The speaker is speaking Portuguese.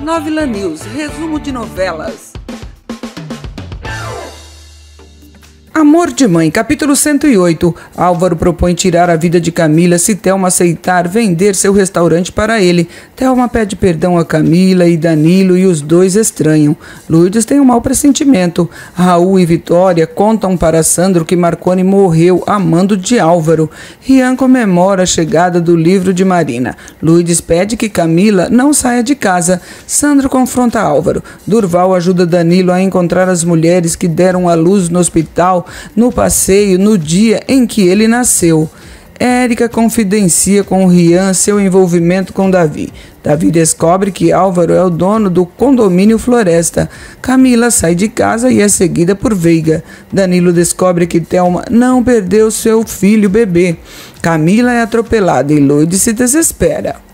Novela News, resumo de novelas. Amor de Mãe, capítulo 108. Álvaro propõe tirar a vida de Camila se Thelma aceitar vender seu restaurante para ele. Thelma pede perdão a Camila e Danilo e os dois estranham. Lourdes tem um mau pressentimento. Raul e Vitória contam para Sandro que Marconi morreu amando de Álvaro. Rian comemora a chegada do livro de Marina. Lourdes pede que Camila não saia de casa. Sandro confronta Álvaro. Durval ajuda Danilo a encontrar as mulheres que deram à luz no hospital no passeio no dia em que ele nasceu. Érica confidencia com Rian seu envolvimento com Davi. Davi descobre que Álvaro é o dono do condomínio Floresta. Camila sai de casa e é seguida por Veiga. Danilo descobre que Thelma não perdeu seu filho bebê. Camila é atropelada e Loide se desespera.